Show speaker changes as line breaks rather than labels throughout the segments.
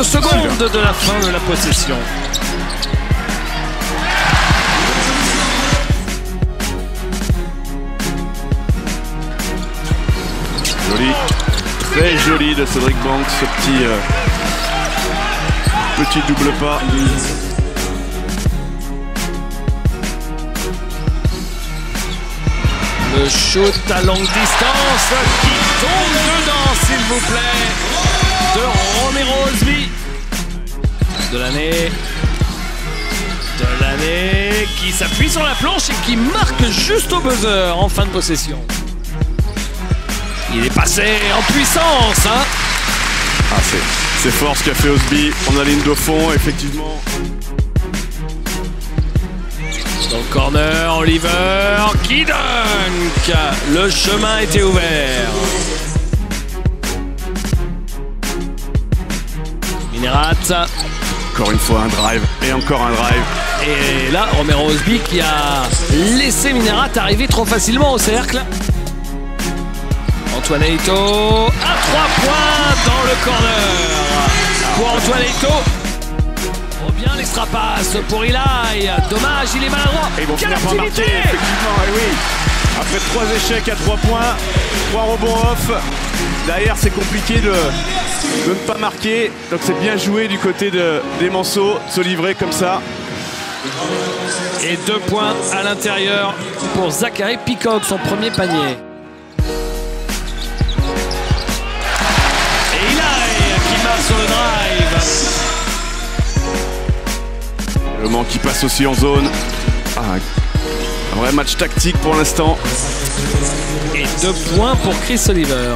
deux secondes de la fin de la possession.
Joli, très joli de Cédric Banks, ce petit, euh, petit double pas.
Le shoot à longue distance qui tombe dedans, s'il vous plaît, de Romero Osby. De l'année. De l'année qui s'appuie sur la planche et qui marque juste au buzzer en fin de possession. Il est passé en puissance, hein
Ah, c'est, c'est fort ce qu'a fait Osby. On a ligne de fond, effectivement.
Dans le corner, Oliver qui dunk Le chemin était ouvert. Minerat.
Encore une fois un drive et encore un drive.
Et là, Romero Osby qui a laissé Minerat arriver trop facilement au cercle. Antoine Eito à 3 points dans le corner. Pour Antoine Eito. Oh bien l'extra passe pour Eli. Dommage, il est maladroit.
Et vont
Quelle activité
effectivement, et oui. Après trois échecs à trois points, trois rebonds off, derrière c'est compliqué de ne pas marquer. Donc c'est bien joué du côté de, des Manceaux de se livrer comme ça.
Et deux points à l'intérieur pour Zachary Peacock, son premier panier. Et Eli qui marque sur le drive.
Le Mans qui passe aussi en zone. Ah, un vrai match tactique pour l'instant.
Et deux points pour Chris Oliver.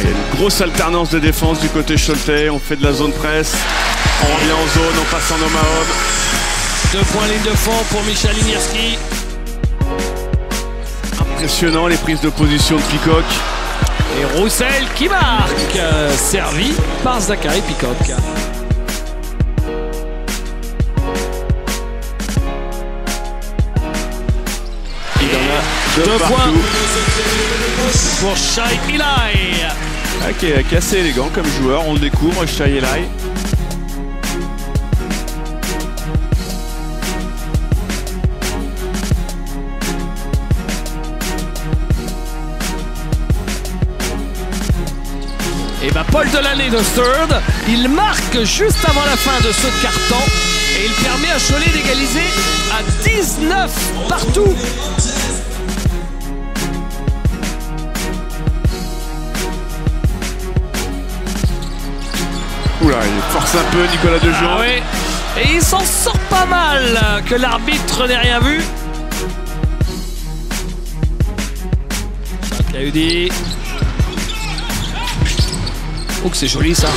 Il y a une grosse alternance de défense du côté Choletais. On fait de la zone presse. On revient en zone, on passe en homme à homme.
Deux points ligne de fond pour Michel.
Impressionnant les prises de position de Peacock.
Et Roussel qui marque. euh, Servi par Zachary Peacock.
De
Deux
partout.
points pour Shai Eli.
Ah, qui, est, qui est assez élégant comme joueur, on le découvre, Shai Eli.
Et bah Paul Delaney de third, il marque juste avant la fin de ce carton et il permet à Cholet d'égaliser à 19 partout.
Oula, il force un peu Nicolas Dejean.
Ah. Et il s'en sort pas mal que l'arbitre n'ait rien vu. Claudi. Oh que c'est joli ça.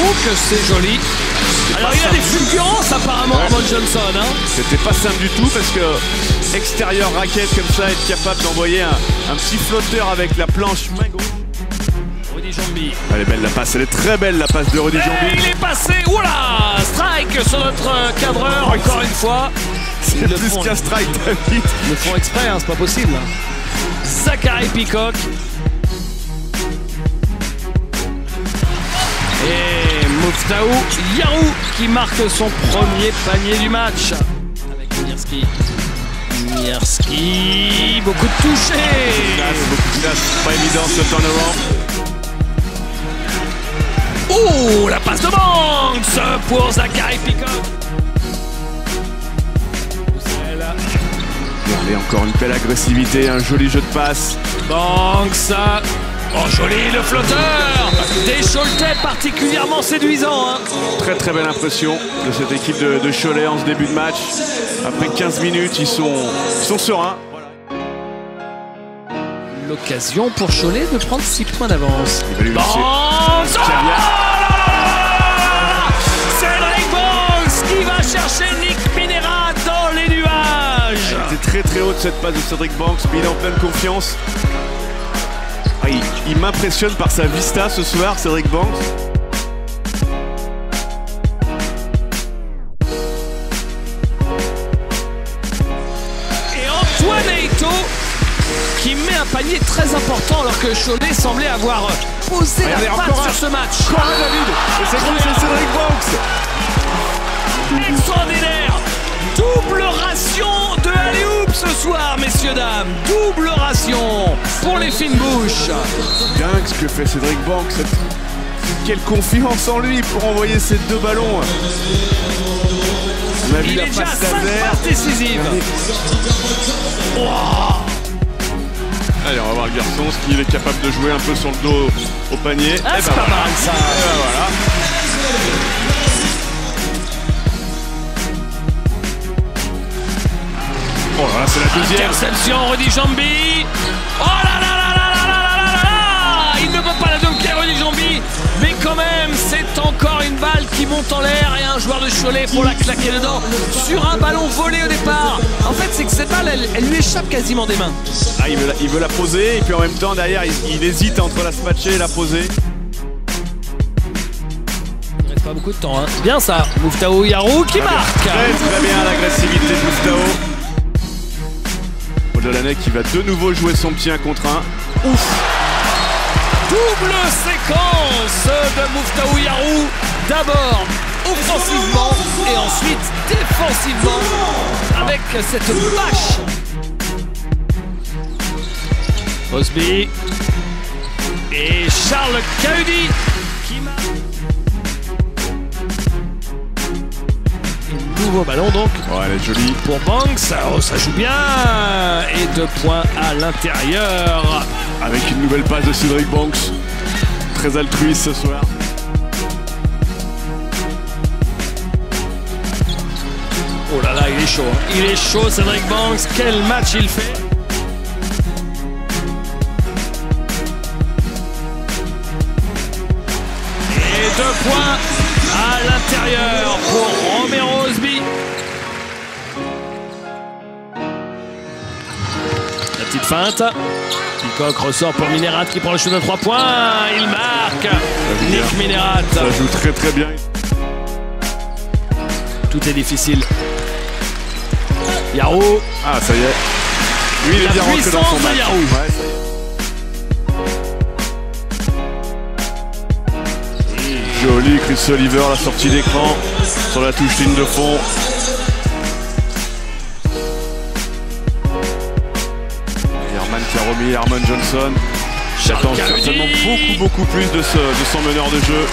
Oh que c'est joli. Alors il y a des fulgurances apparemment
Ouais.
Ramon Johnson. Hein.
C'était pas simple du tout parce que extérieur raquette comme ça, être capable d'envoyer un, un petit flotteur avec la planche main gauche.
Rudy Jambi.
Elle est belle la passe, elle est très belle la passe de Rudy Jambi.
il est passé. Oula Strike sur notre cadreur encore une fois.
C'est plus qu'un strike David.
Ils le font exprès, hein, c'est pas possible. Zachary Peacock. Et Muftaou Yarou qui marque son premier panier du match. Avec Mirski. Mirski, beaucoup de touchés.
Beaucoup de pas évident ce turnaround.
Oh, la passe de Banks pour Zachary. Roussel.
Regardez, encore une belle agressivité, un joli jeu de passe.
Banks. Oh, joli le flotteur Des Choletais particulièrement séduisants. hein.
Très très belle impression de cette équipe de, de Cholet en ce début de match. Après 15 minutes, ils sont, ils sont sereins.
L'occasion pour Cholet de prendre 6 points d'avance. Oh Cédric Banks qui va chercher Nick Minera dans les nuages
C'était très très haute cette passe de Cédric Banks, mais il est en pleine confiance. Ah, il il m'impressionne par sa vista ce soir, Cédric Banks.
Panier très important alors que Cholet semblait avoir posé
Regardez,
la patte sur ce match.
Encore un David Et c'est Cédric Banks
Extraordinaire Double ration de alley ce soir, messieurs, dames. Double ration pour les fines bouches.
Dingue ce que fait Cédric Banks. Quelle confiance en lui pour envoyer ces deux ballons. On a vu
Il
la
est déjà à
passe
5
laser.
passes décisives.
Allez, on va voir le garçon, ce qu'il est capable de jouer un peu sur le dos au panier.
Ah,
Et
c'est
ben
pas
voilà.
mal ça.
Et ben voilà. Oh là là, c'est la deuxième.
Interception, Rudy Jambi. Oh là là qui monte en l'air et un joueur de Cholet pour la claquer dedans sur un ballon volé au départ. En fait, c'est que cette balle, elle, elle lui échappe quasiment des mains.
Ah, il veut, la, il veut la poser et puis en même temps derrière il, il hésite entre la smatcher et la poser.
Il reste pas beaucoup de temps. Hein. C'est bien ça. Mouftao Yarou qui marque.
Très très bien l'agressivité de Gustavo. Delaney qui va de nouveau jouer son petit 1 contre 1.
Double séquence de Mouftao Yarou. D'abord offensivement et ensuite défensivement avec cette bâche. Osby et Charles Cahudi qui Nouveau ballon donc
Oh, elle est jolie.
pour Banks. Oh, ça joue bien. Et deux points à l'intérieur.
Avec une nouvelle passe de Cédric Banks. Très altruiste ce soir.
Est chaud. hein. Il est chaud, Cédric Banks. Quel match il fait Et deux points à l'intérieur pour Romero Osby. La petite feinte. Peacock ressort pour Minerat qui prend le shoot de 3 points. Il marque. Nick Minerat.
Ça joue très très bien.
Tout est difficile. Yarou.
Ah, ça y est. Lui, il est bien rentré dans son match. Joli Chris Oliver, la sortie d'écran sur la touche ligne de fond. Herman remis Herman Johnson. J'attends certainement beaucoup beaucoup plus de, ce- de son meneur de jeu.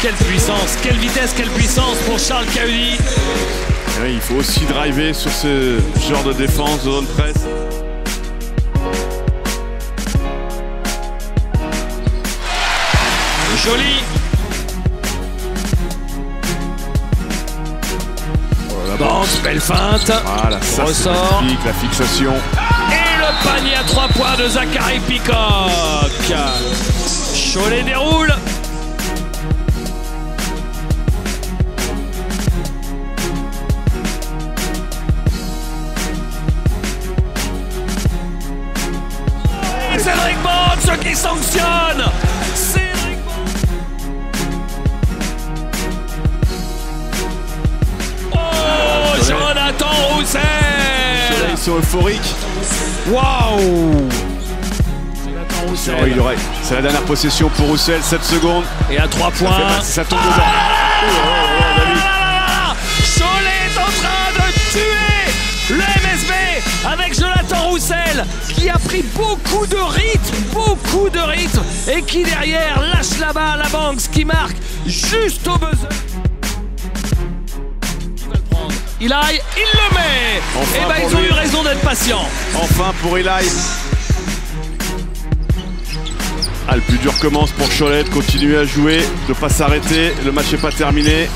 Quelle puissance, quelle vitesse, quelle puissance pour Charles Cahudi.
Oui, il faut aussi driver sur ce genre de défense, de zone presse.
Joli. Banks, belle feinte.
Voilà, ça
Ressort.
magnifique, la fixation.
Et le panier à 3 points de Zachary Peacock. Cholet déroule.
Euphoriques.
Waouh
C'est la dernière possession pour Roussel, 7 secondes.
Et à 3
Ça fait
points.
ça tombe dedans.
Est en train de tuer le MSB avec Jonathan Roussel qui a pris beaucoup de rythme, beaucoup de rythme et qui derrière lâche la balle à Banks qui marque juste au buzzer. Prendre Il aille, il le met
Enfin
Et ben
pour
ils ont
lui.
eu raison d'être patients.
Enfin pour Eli. Ah, le plus dur commence pour Cholet continuer à jouer, de ne pas s'arrêter. Le match n'est pas terminé.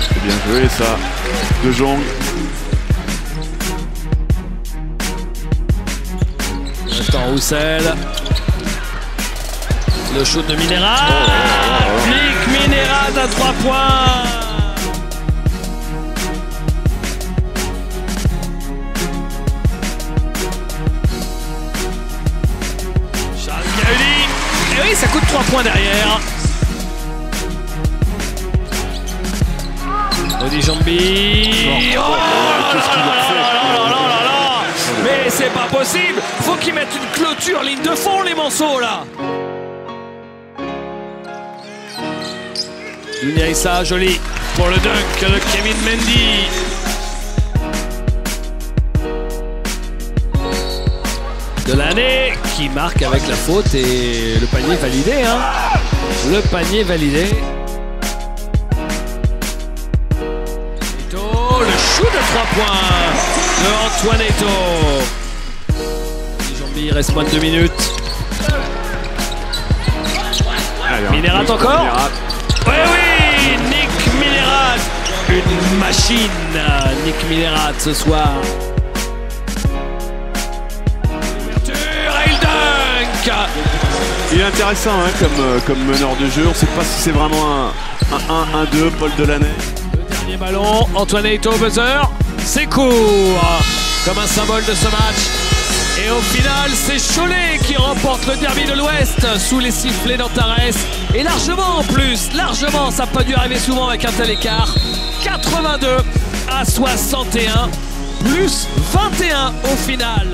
C'est bien joué ça. De Jong.
Jonathan Roussel. Le shoot de Minérat. Nick Minérat à 3 points. Et oui, ça coûte 3 points derrière. Rudy Jambi. Oh,
qu'est-ce qu'il a fait
là. Mais c'est pas possible. Faut qu'ils mettent une clôture ligne de fond, les Manceaux, là. Dunia Issa, joli pour le dunk de Kevin Mendy. De l'année qui marque avec la faute et le panier validé. Hein. Le panier validé. Eto, le shoot de 3 points de Antoine Eto. il reste moins de 2 minutes. Minerat encore Oui, oui, Nick Minerat. Une machine, Nick Minerat ce soir.
Il est intéressant hein, comme, euh, comme meneur de jeu. On ne sait pas si c'est vraiment un 1-1-2, Paul Delaney.
Le dernier ballon, Antoine Eto buzzer. C'est court comme un symbole de ce match. Et au final, c'est Cholet qui remporte le derby de l'Ouest sous les sifflets d'Antares. Et largement en plus, largement, ça n'a pas dû arriver souvent avec un tel écart. 82 à 61, plus 21 au final.